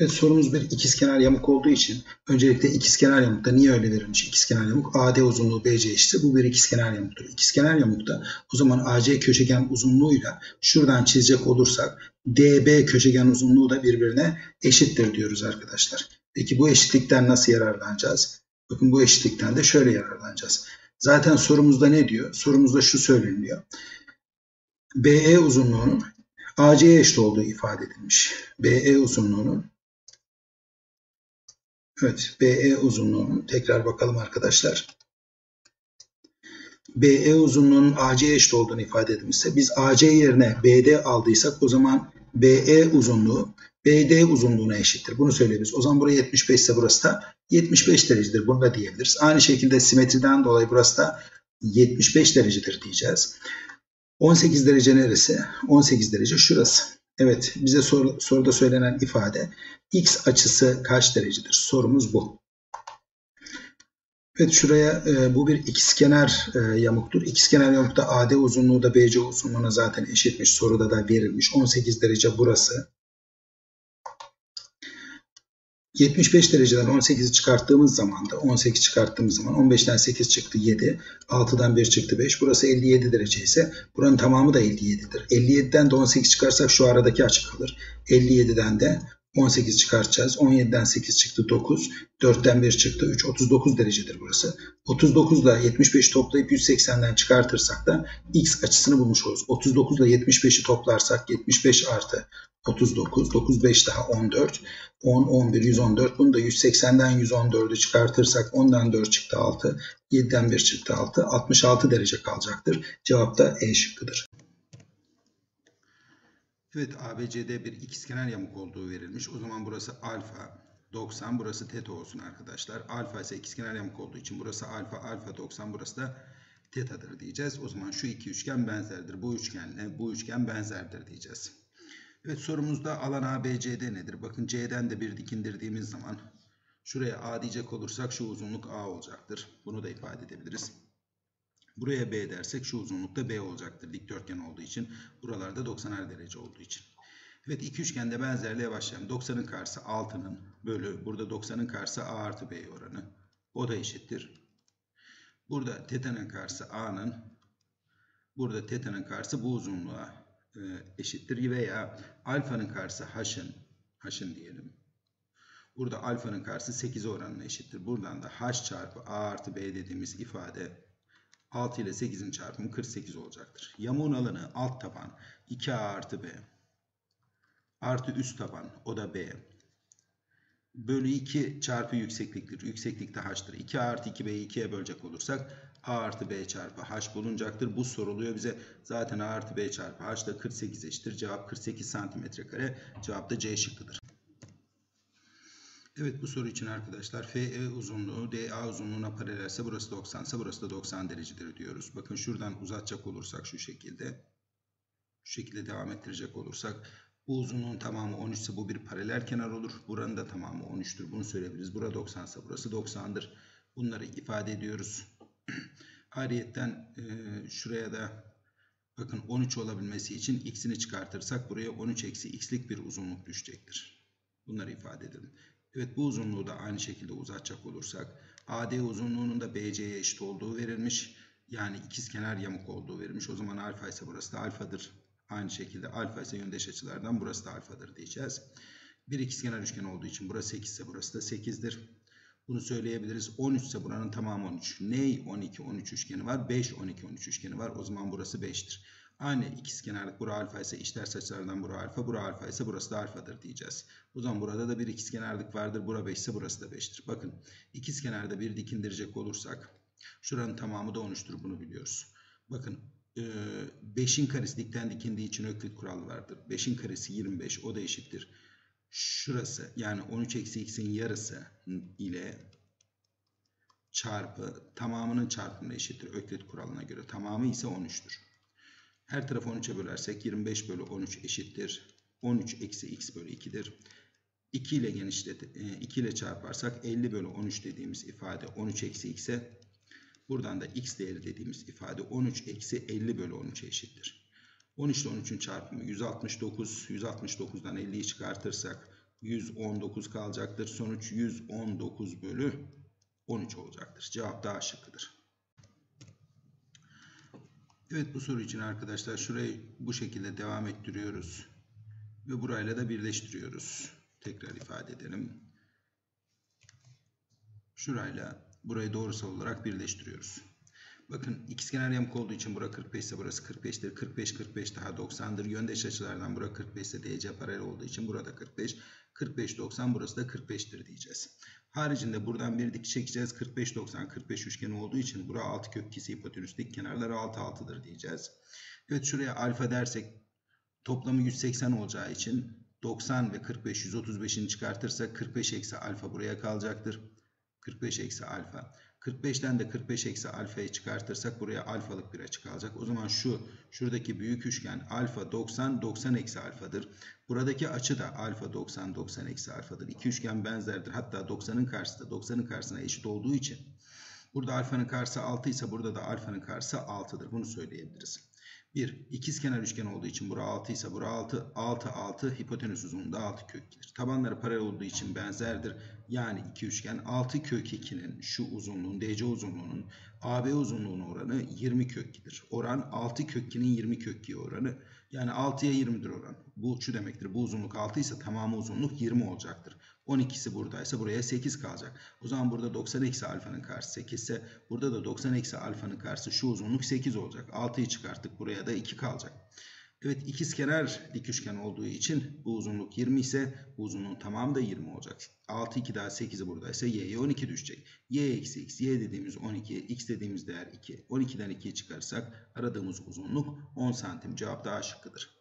Evet, sorumuz bir ikizkenar yamuk olduğu için öncelikle ikizkenar yamukta niye öyle verilmiş ikizkenar yamuk? AD uzunluğu BC eşitse bu bir ikizkenar yamuktur. İkizkenar yamukta o zaman AC köşegen uzunluğuyla şuradan çizecek olursak DB köşegen uzunluğu da birbirine eşittir diyoruz arkadaşlar. Peki bu eşitlikten nasıl yararlanacağız? Bakın bu eşitlikten de şöyle yararlanacağız. Zaten sorumuzda ne diyor? Sorumuzda şu söyleniyor. BE uzunluğunun AC'ye eşit olduğu ifade edilmiş. BE uzunluğunun Evet, BE uzunluğunun tekrar bakalım arkadaşlar. BE uzunluğunun AC eşit olduğunu ifade edilmişse biz AC yerine BD aldıysak o zaman BE uzunluğu BD uzunluğuna eşittir. Bunu söyleyebiliriz. O zaman burası 75 ise burası da 75 derecedir. Bunu da diyebiliriz. Aynı şekilde simetriden dolayı burası da 75 derecedir diyeceğiz. 18 derece neresi? 18 derece şurası. Evet bize sor, soruda söylenen ifade x açısı kaç derecedir? Sorumuz bu. Evet şuraya e, bu bir ikizkenar e, yamuktur. İkizkenar yamukta AD uzunluğu da BC uzunluğuna zaten eşitmiş. Soruda da verilmiş. 18 derece burası. 75 dereceden 18'i çıkarttığımız zaman da 18 çıkarttığımız zaman 15'ten 8 çıktı 7. 6'dan 1 çıktı 5. Burası 57 derece ise buranın tamamı da 57'dir. 57'den de 18 çıkarsak şu aradaki açı kalır. 57'den de 18 çıkartacağız. 17'den 8 çıktı 9. 4'ten 1 çıktı 3. 39 derecedir burası. 39 ile 75 toplayıp 180'den çıkartırsak da x açısını bulmuş oluruz. 39 ile 75'i toplarsak 75 artı 39. 9 5 daha 14. 10, 11, 114. Bunu da 180'den 114'ü çıkartırsak 10'dan 4 çıktı 6. 7'den 1 çıktı 6. 66 derece kalacaktır. Cevap da E şıkkıdır. Evet ABCD bir ikizkenar yamuk olduğu verilmiş. O zaman burası alfa 90 burası teta olsun arkadaşlar. Alfa ise ikizkenar yamuk olduğu için burası alfa alfa 90 burası da tetadır diyeceğiz. O zaman şu iki üçgen benzerdir. Bu üçgenle bu üçgen benzerdir diyeceğiz. Evet sorumuzda alan ABCD nedir? Bakın C'den de bir dikindirdiğimiz zaman şuraya A diyecek olursak şu uzunluk A olacaktır. Bunu da ifade edebiliriz. Buraya B dersek şu uzunlukta B olacaktır. Dikdörtgen olduğu için. Buralarda 90'er derece olduğu için. Evet iki üçgende benzerliğe başlayalım. 90'ın karşısı 6'nın bölü. Burada 90'ın karşısı A artı B oranı. O da eşittir. Burada teta'nın karşısı A'nın. Burada teta'nın karşısı bu uzunluğa e, eşittir. Veya alfanın karşısı H'ın. H'ın diyelim. Burada alfanın karşısı 8 oranına eşittir. Buradan da H çarpı A artı B dediğimiz ifade 6 ile 8'in çarpımı 48 olacaktır. Yamuğun alanı alt taban 2A artı B artı üst taban o da B bölü 2 çarpı yüksekliktir. Yükseklik de h'tır. 2 artı 2b'yi 2'ye bölecek olursak a artı b çarpı h bulunacaktır. Bu soruluyor bize. Zaten a artı b çarpı h da 48 eşittir. Cevap 48 santimetre kare. Cevap da C şıkkıdır. Evet bu soru için arkadaşlar FE uzunluğu DA uzunluğuna paralelse burası 90 ise burası da 90 derecedir diyoruz. Bakın şuradan uzatacak olursak şu şekilde. Şu şekilde devam ettirecek olursak bu uzunluğun tamamı 13 ise bu bir paralel kenar olur. Buranın da tamamı 13'tür. Bunu söyleyebiliriz. Burada 90 ise burası 90'dır. Bunları ifade ediyoruz. Ayrıyetten e, şuraya da bakın 13 olabilmesi için x'ini çıkartırsak buraya 13 eksi x'lik bir uzunluk düşecektir. Bunları ifade edelim. Evet bu uzunluğu da aynı şekilde uzatacak olursak AD uzunluğunun da BC'ye eşit olduğu verilmiş. Yani ikiz kenar yamuk olduğu verilmiş. O zaman alfa ise burası da alfadır. Aynı şekilde alfa ise yöndeş açılardan burası da alfadır diyeceğiz. Bir ikizkenar üçgen olduğu için burası 8 ise burası da 8'dir. Bunu söyleyebiliriz. 13 ise buranın tamamı 13. Ney 12 13 üçgeni var? 5 12 13 üçgeni var. O zaman burası 5'tir. Aynı ikizkenarlık bura alfa ise işler açılardan bura alfa, bura alfa ise burası da alfadır diyeceğiz. O zaman burada da bir ikizkenarlık vardır. Bura 5 ise burası da 5'tir. Bakın ikizkenarda bir dikindirecek olursak şuranın tamamı da 13'tür bunu biliyoruz. Bakın 5'in ee, karesi dikten dikindiği için öklit kuralı vardır. 5'in karesi 25 o da eşittir. Şurası yani 13 eksi x'in yarısı ile çarpı tamamının çarpımı eşittir öklit kuralına göre. Tamamı ise 13'tür. Her tarafı 13'e bölersek 25 bölü 13 eşittir. 13 eksi x bölü 2'dir. 2 ile genişlet 2 ile çarparsak 50 bölü 13 dediğimiz ifade 13 eksi x'e Buradan da x değeri dediğimiz ifade 13 eksi 50 bölü 13 eşittir. 13 ile 13'ün çarpımı 169. 169'dan 50'yi çıkartırsak 119 kalacaktır. Sonuç 119 bölü 13 olacaktır. Cevap daha şıkkıdır. Evet bu soru için arkadaşlar şurayı bu şekilde devam ettiriyoruz. Ve burayla da birleştiriyoruz. Tekrar ifade edelim. Şurayla burayı doğrusal olarak birleştiriyoruz. Bakın ikizkenar yamuk olduğu için bura 45 ise burası 45'tir. 45 45 daha 90'dır. Yöndeş açılardan bura 45 ise DC paralel olduğu için burada 45. 45 90 burası da 45'tir diyeceğiz. Haricinde buradan bir dik çekeceğiz. 45 90 45 üçgeni olduğu için bura 6 kök ikisi hipotenüs dik kenarları 6 6'dır diyeceğiz. Evet şuraya alfa dersek toplamı 180 olacağı için 90 ve 45 135'ini çıkartırsak 45 eksi alfa buraya kalacaktır. 45 eksi alfa. 45'ten de 45 eksi alfayı çıkartırsak buraya alfalık bir açı kalacak. O zaman şu şuradaki büyük üçgen alfa 90 90 eksi alfadır. Buradaki açı da alfa 90 90 eksi alfadır. İki üçgen benzerdir. Hatta 90'ın karşısında 90'ın karşısına eşit olduğu için burada alfanın karşısı 6 ise burada da alfanın karşısı 6'dır. Bunu söyleyebiliriz. 1. İkizkenar üçgen olduğu için bura 6 ise bura 6. 6 6 hipotenüs uzunluğunda 6 kök gelir. Tabanları paralel olduğu için benzerdir. Yani iki üçgen 6 kök 2'nin şu uzunluğun DC uzunluğunun AB uzunluğunun oranı 20 kök 2'dir. Oran 6 kök 2'nin 20 kök 2 oranı. Yani 6'ya 20'dir oran. Bu şu demektir. Bu uzunluk 6 ise tamamı uzunluk 20 olacaktır. 12'si buradaysa buraya 8 kalacak. O zaman burada 90 eksi alfanın karşısı 8 ise burada da 90 eksi alfanın karşısı şu uzunluk 8 olacak. 6'yı çıkarttık. Buraya da 2 kalacak. Evet ikizkenar dik üçgen olduğu için bu uzunluk 20 ise bu uzunluğun tamamı da 20 olacak. 6 2 daha 8'i buradaysa y'ye 12 düşecek. y eksi x y dediğimiz 12 x dediğimiz değer 2. 12'den 2'yi çıkarırsak aradığımız uzunluk 10 santim. Cevap daha şıkkıdır.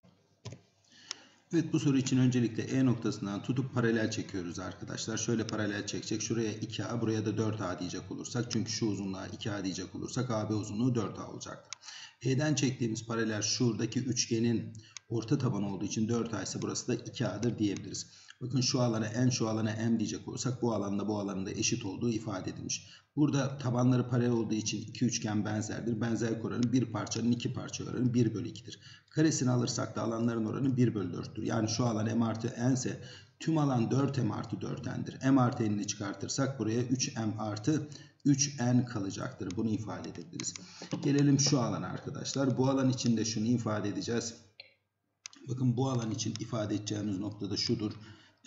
Evet bu soru için öncelikle E noktasından tutup paralel çekiyoruz arkadaşlar. Şöyle paralel çekecek. Şuraya 2A buraya da 4A diyecek olursak. Çünkü şu uzunluğa 2A diyecek olursak AB uzunluğu 4A olacaktır. E'den çektiğimiz paralel şuradaki üçgenin orta tabanı olduğu için 4A ise burası da 2A'dır diyebiliriz. Bakın şu alana n şu alana m diyecek olursak bu alanda bu alanın da eşit olduğu ifade edilmiş. Burada tabanları paralel olduğu için iki üçgen benzerdir. Benzerlik oranı bir parçanın iki parça oranı 1 bölü 2'dir. Karesini alırsak da alanların oranı 1 bölü 4'tür. Yani şu alan m artı n ise tüm alan 4m artı 4n'dir. m artı n'ini çıkartırsak buraya 3m artı 3n kalacaktır. Bunu ifade edebiliriz. Gelelim şu alana arkadaşlar. Bu alan için de şunu ifade edeceğiz. Bakın bu alan için ifade edeceğimiz noktada şudur.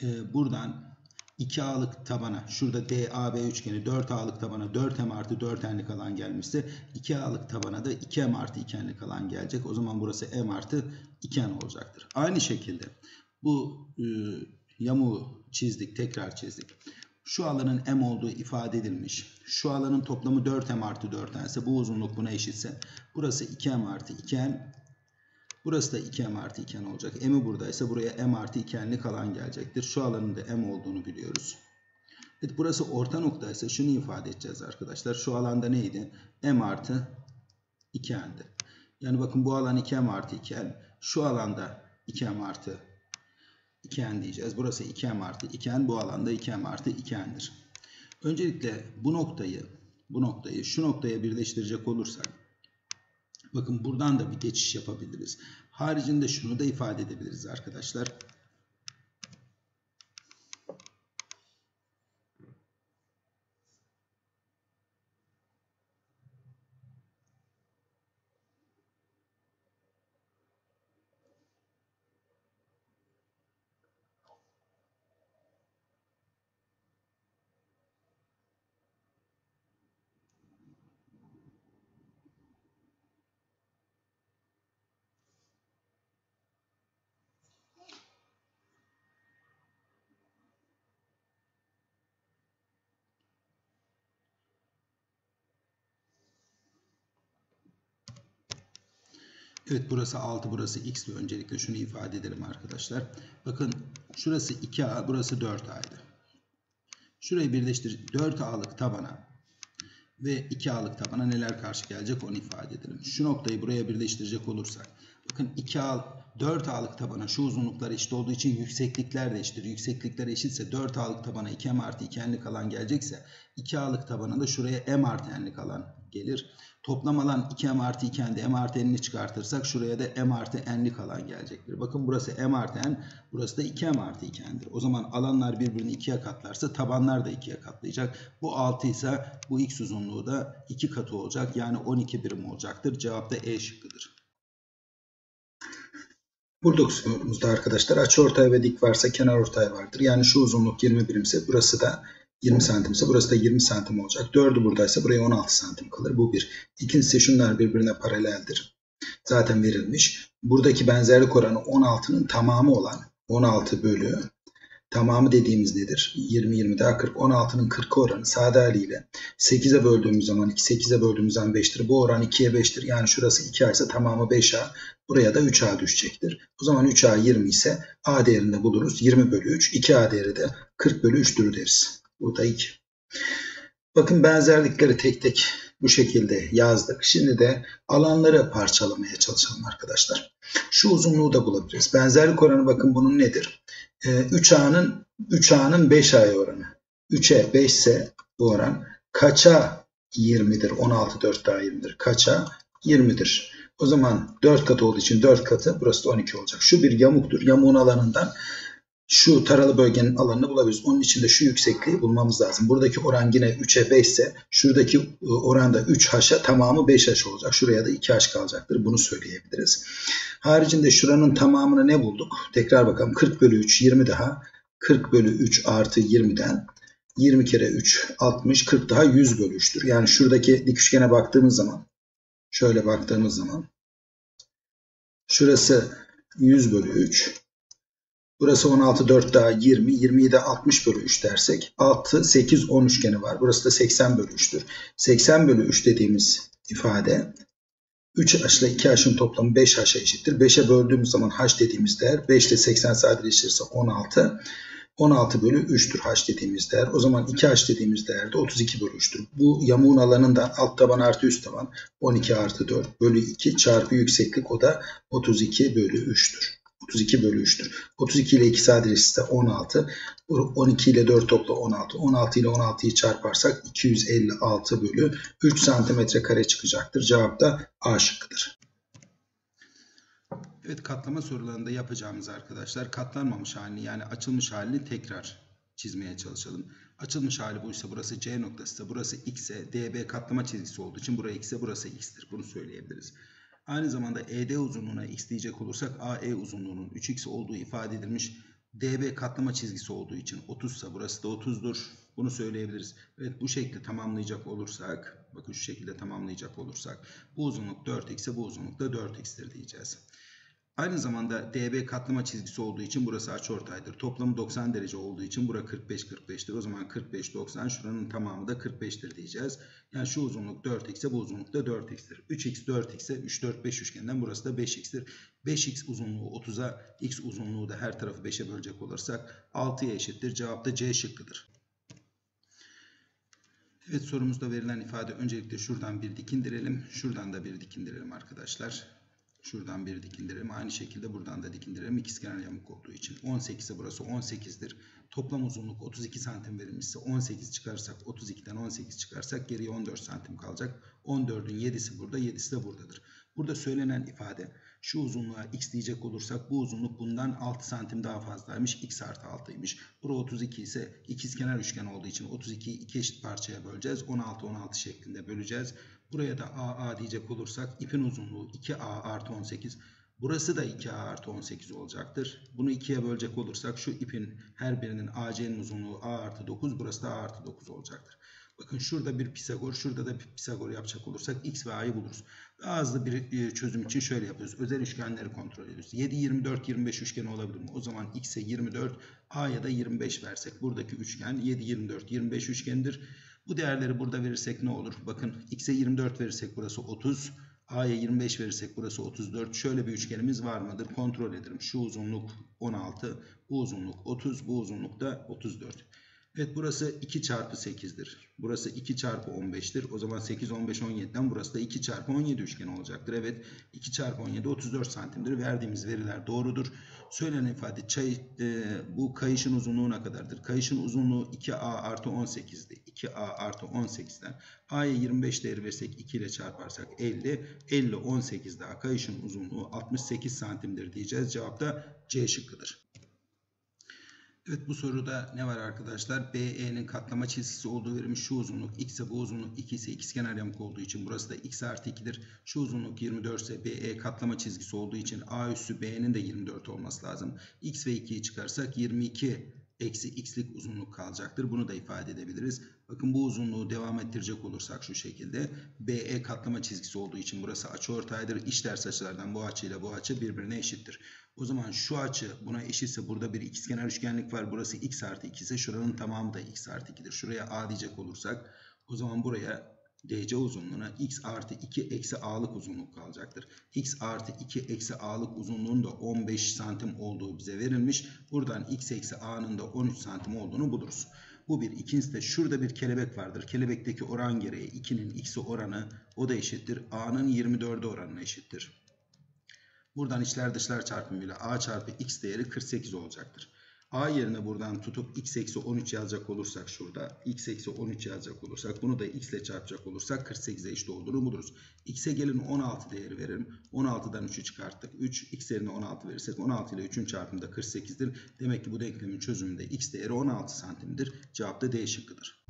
Ee, buradan 2A'lık tabana şurada DAB üçgeni 4A'lık tabana 4M artı 4N'lik alan gelmişse 2A'lık tabana da 2M artı 2N'lik alan gelecek. O zaman burası M artı 2N olacaktır. Aynı şekilde bu e, yamuğu çizdik tekrar çizdik. Şu alanın M olduğu ifade edilmiş. Şu alanın toplamı 4M artı 4N ise bu uzunluk buna eşitse burası 2M artı 2N Burası da 2m artı 2n olacak. M'i buradaysa buraya m artı 2n'lik alan gelecektir. Şu alanın da m olduğunu biliyoruz. Evet, burası orta noktaysa şunu ifade edeceğiz arkadaşlar. Şu alanda neydi? m artı 2n'di. Yani bakın bu alan 2m artı 2n. Şu alanda 2m artı 2n diyeceğiz. Burası 2m artı 2n. Bu alanda 2m artı 2n'dir. Öncelikle bu noktayı bu noktayı şu noktaya birleştirecek olursak Bakın buradan da bir geçiş yapabiliriz. Haricinde şunu da ifade edebiliriz arkadaşlar. Evet burası 6 burası x ve öncelikle şunu ifade edelim arkadaşlar. Bakın şurası 2a burası 4a'ydı. Şurayı birleştir 4a'lık tabana ve 2a'lık tabana neler karşı gelecek onu ifade edelim. Şu noktayı buraya birleştirecek olursak bakın 2a 4a'lık tabana şu uzunluklar eşit olduğu için yükseklikler de eşittir. Yükseklikler eşitse 4a'lık tabana 2m artı 2n'lik alan gelecekse 2a'lık tabana da şuraya m artı n'lik alan gelir. Toplam alan 2m artı 2n de m artı n'ini çıkartırsak şuraya da m artı n'lik alan gelecektir. Bakın burası m artı n, burası da 2m artı 2n'dir. O zaman alanlar birbirini 2'ye katlarsa tabanlar da 2'ye katlayacak. Bu 6 ise bu x uzunluğu da 2 katı olacak. Yani 12 birim olacaktır. Cevap da E şıkkıdır. Buradaki sorumuzda arkadaşlar açıortay ve dik varsa kenar ortay vardır. Yani şu uzunluk 20 birimse burası da 20 santimse burası da 20 santim olacak. 4'ü buradaysa buraya 16 santim kalır. Bu bir. İkincisi şunlar birbirine paraleldir. Zaten verilmiş. Buradaki benzerlik oranı 16'nın tamamı olan 16 bölü tamamı dediğimiz nedir? 20, 20 daha 40. 16'nın 40 oranı sade haliyle 8'e böldüğümüz zaman 2, 8'e böldüğümüz zaman 5'tir. Bu oran 2'ye 5'tir. Yani şurası 2A ise tamamı 5A. Buraya da 3A düşecektir. O zaman 3A 20 ise A değerini buluruz. 20 bölü 3. 2A değeri de 40 bölü 3'tür deriz. Bu da 2. Bakın benzerlikleri tek tek bu şekilde yazdık. Şimdi de alanları parçalamaya çalışalım arkadaşlar. Şu uzunluğu da bulabiliriz. Benzerlik oranı bakın bunun nedir? Ee, 3A'nın 3A'nın 5A'ya oranı. 3'e 5 ise bu oran kaça 20'dir? 16 4 daha 20'dir. Kaça 20'dir. O zaman 4 katı olduğu için 4 katı burası da 12 olacak. Şu bir yamuktur. Yamuğun alanından şu taralı bölgenin alanını bulabiliriz. Onun için de şu yüksekliği bulmamız lazım. Buradaki oran yine 3'e 5 ise şuradaki e, oranda 3H'a tamamı 5H olacak. Şuraya da 2H kalacaktır. Bunu söyleyebiliriz. Haricinde şuranın tamamını ne bulduk? Tekrar bakalım. 40 bölü 3 20 daha. 40 bölü 3 artı 20'den 20 kere 3 60 40 daha 100 bölü 3'tür. Yani şuradaki dik üçgene baktığımız zaman şöyle baktığımız zaman şurası 100 bölü 3 Burası 16, 4 daha 20. 20'yi de 60 bölü 3 dersek 6, 8, 10 üçgeni var. Burası da 80 bölü 3'tür. 80 bölü 3 dediğimiz ifade 3h ile 2h'ın toplamı 5h'a eşittir. 5'e böldüğümüz zaman h dediğimiz değer 5 ile 80 sadeleştirirse 16. 16 bölü 3'tür h dediğimiz değer. O zaman 2h dediğimiz değer de 32 bölü 3'tür. Bu yamuğun alanından alt taban artı üst taban 12 artı 4 bölü 2 çarpı yükseklik o da 32 bölü 3'tür. 32 bölü 3'tür. 32 ile 2 sadeleşirse 16. 12 ile 4 topla 16. 16 ile 16'yı çarparsak 256 bölü 3 santimetre kare çıkacaktır. Cevap da A şıkkıdır. Evet katlama sorularında yapacağımız arkadaşlar katlanmamış halini yani açılmış halini tekrar çizmeye çalışalım. Açılmış hali buysa burası C noktası burası X'e DB katlama çizgisi olduğu için buraya X'e burası X'tir. Bunu söyleyebiliriz. Aynı zamanda ED uzunluğuna x diyecek olursak AE uzunluğunun 3x olduğu ifade edilmiş. DB katlama çizgisi olduğu için 30 ise burası da 30'dur. Bunu söyleyebiliriz. Evet bu şekilde tamamlayacak olursak, bakın şu şekilde tamamlayacak olursak bu uzunluk 4x ise bu uzunluk da 4x'tir diyeceğiz. Aynı zamanda DB katlama çizgisi olduğu için burası açıortaydır. Toplamı 90 derece olduğu için bura 45 45'tir. O zaman 45 90 şuranın tamamı da 45'tir diyeceğiz. Yani şu uzunluk 4x ise bu uzunluk da 4x'tir. 3x 4x ise 3 4 5 üçgeninden burası da 5x'tir. 5x uzunluğu 30'a x uzunluğu da her tarafı 5'e bölecek olursak 6'ya eşittir. Cevap da C şıkkıdır. Evet sorumuzda verilen ifade öncelikle şuradan bir dikindirelim. Şuradan da bir dikindirelim arkadaşlar. Şuradan bir dikindirelim. Aynı şekilde buradan da dikindirelim. İkizkenar yamuk olduğu için. 18 ise burası 18'dir. Toplam uzunluk 32 santim verilmişse 18 çıkarsak 32'den 18 çıkarsak geriye 14 santim kalacak. 14'ün 7'si burada 7'si de buradadır. Burada söylenen ifade şu uzunluğa x diyecek olursak bu uzunluk bundan 6 santim daha fazlaymış. x artı 6'ymış. Bura 32 ise ikizkenar üçgen olduğu için 32'yi iki eşit parçaya böleceğiz. 16 16 şeklinde böleceğiz. Buraya da AA diyecek olursak ipin uzunluğu 2A artı 18. Burası da 2A artı 18 olacaktır. Bunu ikiye bölecek olursak şu ipin her birinin AC'nin uzunluğu A artı 9. Burası da A artı 9 olacaktır. Bakın şurada bir Pisagor, şurada da bir Pisagor yapacak olursak X ve A'yı buluruz. Daha hızlı bir e, çözüm için şöyle yapıyoruz. Özel üçgenleri kontrol ediyoruz. 7, 24, 25 üçgeni olabilir mi? O zaman X'e 24, A'ya da 25 versek buradaki üçgen 7, 24, 25 üçgenidir. Bu değerleri burada verirsek ne olur? Bakın x'e 24 verirsek burası 30. A'ya 25 verirsek burası 34. Şöyle bir üçgenimiz var mıdır? Kontrol edelim. Şu uzunluk 16, bu uzunluk 30, bu uzunluk da 34. Evet burası 2 çarpı 8'dir. Burası 2 çarpı 15'tir. O zaman 8, 15, 17'den burası da 2 çarpı 17 üçgeni olacaktır. Evet 2 çarpı 17 34 santimdir. Verdiğimiz veriler doğrudur. Söylenen ifade çay, e, bu kayışın uzunluğu ne kadardır? Kayışın uzunluğu 2A artı 18'di. 2A artı 18'den A'ya 25 değeri versek 2 ile çarparsak 50. 50 18 daha kayışın uzunluğu 68 santimdir diyeceğiz. Cevap da C şıkkıdır. Evet bu soruda ne var arkadaşlar? BE'nin katlama çizgisi olduğu verilmiş. Şu uzunluk x ise bu uzunluk 2 ise ikizkenar yamuk olduğu için burası da x artı 2'dir. Şu uzunluk 24 ise BE katlama çizgisi olduğu için A üssü B'nin de 24 olması lazım. X ve 2'yi çıkarsak 22 eksi x'lik uzunluk kalacaktır. Bunu da ifade edebiliriz. Bakın bu uzunluğu devam ettirecek olursak şu şekilde. BE katlama çizgisi olduğu için burası açıortaydır. İç ters açılardan bu açıyla bu açı birbirine eşittir. O zaman şu açı buna eşitse burada bir ikizkenar üçgenlik var. Burası x artı 2 ise şuranın tamamı da x artı 2'dir. Şuraya a diyecek olursak o zaman buraya DC uzunluğuna x artı 2 eksi a'lık uzunluk kalacaktır. x artı 2 eksi a'lık uzunluğun da 15 santim olduğu bize verilmiş. Buradan x eksi a'nın da 13 santim olduğunu buluruz. Bu bir. İkincisi de şurada bir kelebek vardır. Kelebekteki oran gereği 2'nin x'i oranı o da eşittir. a'nın 24'e oranına eşittir. Buradan içler dışlar çarpımıyla a çarpı x değeri 48 olacaktır. A yerine buradan tutup x eksi 13 yazacak olursak şurada x eksi 13 yazacak olursak bunu da x ile çarpacak olursak 48'e eşit olduğunu buluruz. x'e gelin 16 değeri verelim. 16'dan 3'ü çıkarttık. 3 x yerine 16 verirsek 16 ile 3'ün çarpımı da 48'dir. Demek ki bu denklemin çözümünde x değeri 16 santimdir. Cevap da D şıkkıdır.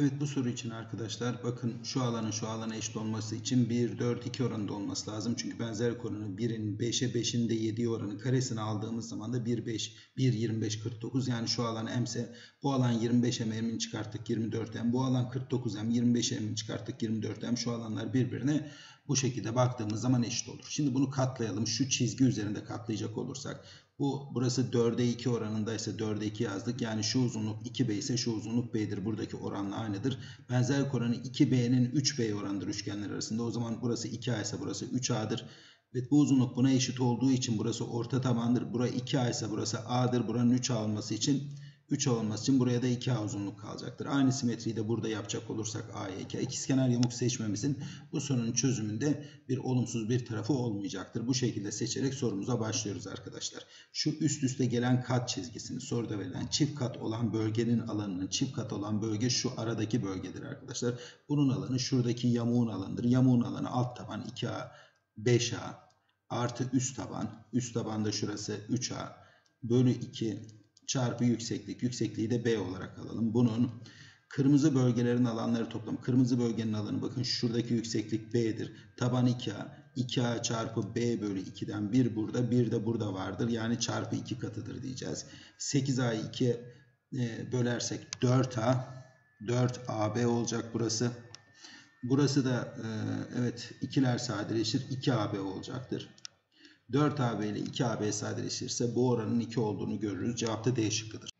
Evet bu soru için arkadaşlar bakın şu alanın şu alana eşit olması için 1, 4, 2 oranında olması lazım. Çünkü benzer konunun 1'in 5'e 5'in de 7'ye oranı karesini aldığımız zaman da 1, 5, 1, 25, 49 yani şu alan m'se bu alan 25 m m'ini çıkarttık 24 m bu alan 49 m 25 m'ini çıkarttık 24 m şu alanlar birbirine bu şekilde baktığımız zaman eşit olur. Şimdi bunu katlayalım. Şu çizgi üzerinde katlayacak olursak bu burası 4'e 2 oranındaysa 4'e 2 yazdık. Yani şu uzunluk 2B ise şu uzunluk B'dir. Buradaki oranla aynıdır. Benzerlik oranı 2B'nin 3B oranıdır üçgenler arasında. O zaman burası 2A ise burası 3A'dır. Evet bu uzunluk buna eşit olduğu için burası orta tabandır. Bura 2A ise burası A'dır. Buranın 3A olması için 3 olması için buraya da 2A uzunluk kalacaktır. Aynı simetriyi de burada yapacak olursak A'ya 2A. İkizkenar yamuk seçmemizin bu sorunun çözümünde bir olumsuz bir tarafı olmayacaktır. Bu şekilde seçerek sorumuza başlıyoruz arkadaşlar. Şu üst üste gelen kat çizgisini soruda verilen çift kat olan bölgenin alanının çift kat olan bölge şu aradaki bölgedir arkadaşlar. Bunun alanı şuradaki yamuğun alanıdır. Yamuğun alanı alt taban 2A, 5A artı üst taban. Üst taban da şurası 3A bölü 2 çarpı yükseklik. Yüksekliği de B olarak alalım. Bunun kırmızı bölgelerin alanları toplam. Kırmızı bölgenin alanı bakın şuradaki yükseklik B'dir. Taban 2A. 2A çarpı B bölü 2'den 1 burada. 1 de burada vardır. Yani çarpı 2 katıdır diyeceğiz. 8A'yı 2'ye e, bölersek 4A. 4AB olacak burası. Burası da e, evet ikiler sadeleşir. 2AB olacaktır. 4AB ile 2AB sadeleştirirse bu oranın 2 olduğunu görürüz. Cevap da D şıkkıdır.